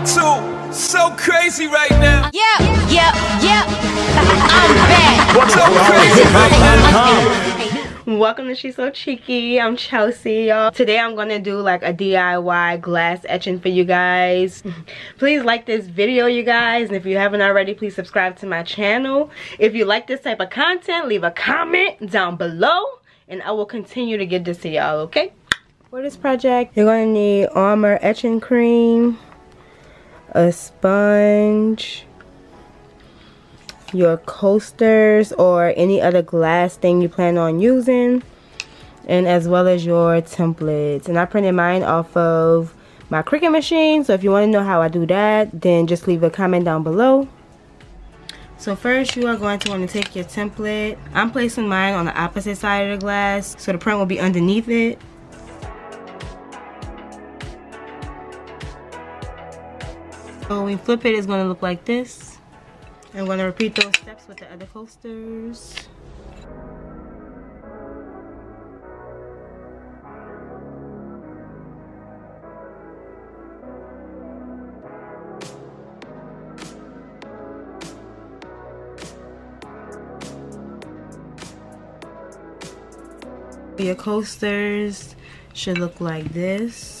Part two. So crazy right now. Yep, yep, yep. I'm back. So crazy right now. Welcome to She's So Cheeky. I'm Chelsie, y'all. Today I'm gonna do like a DIY glass etching for you guys. please like this video, you guys. And if you haven't already, please subscribe to my channel. If you like this type of content, leave a comment down below. And I will continue to get this to y'all, okay? For this project, you're gonna need Armour etching cream, a sponge, your coasters or any other glass thing you plan on using and as well as your templates. And I printed mine off of my Cricut machine so if you want to know how I do that then just leave a comment down below. So first you are going to want to take your template. I'm placing mine on the opposite side of the glass so the print will be underneath it so when we flip it it's going to look like this I'm going to repeat those steps with the other coasters. Your coasters should look like this.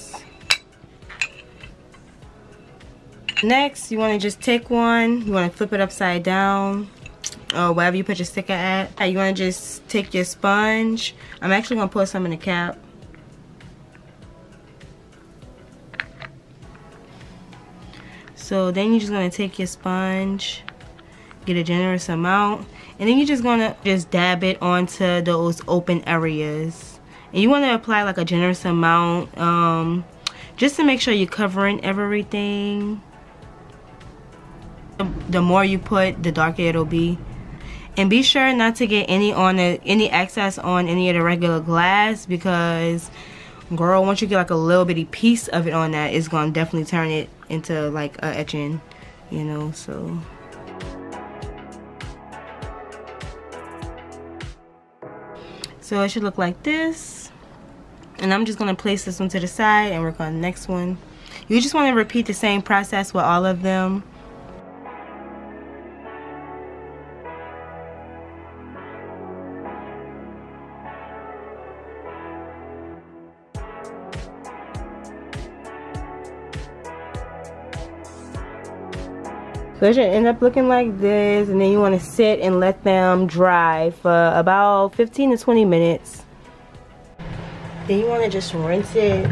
Next, you want to just take one, you want to flip it upside down or wherever you put your sticker at. You want to just take your sponge. I'm actually going to put some in the cap. So then you're just going to take your sponge, get a generous amount, and then you're just going to just dab it onto those open areas. And you want to apply like a generous amount um, just to make sure you're covering everything the more you put the darker it'll be. And be sure not to get any on the, any excess on any of the regular glass because girl once you get like a little bitty piece of it on that it's gonna definitely turn it into like a etching you know so. So it should look like this. And I'm just gonna place this one to the side and work on the next one. You just want to repeat the same process with all of them So it should end up looking like this and then you want to sit and let them dry for about 15 to 20 minutes. Then you want to just rinse it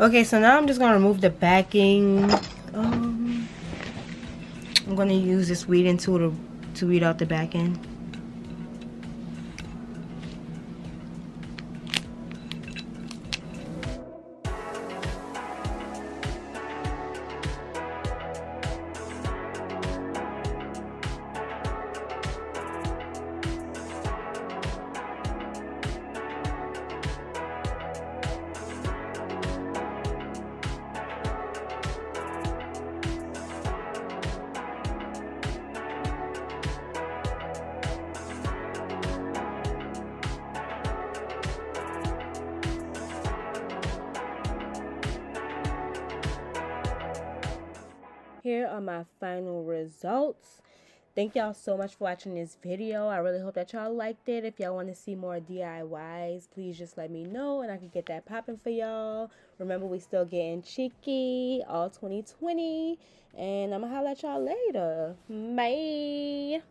Okay, so now I'm just gonna remove the backing. Um, I'm gonna use this weeding tool to, to weed out the backing. Here are my final results. Thank y'all so much for watching this video. I really hope that y'all liked it. If y'all want to see more diys please just let me know and i can get that popping for y'all. Remember we still getting cheeky all 2020 and i'm gonna holla at y'all later. Bye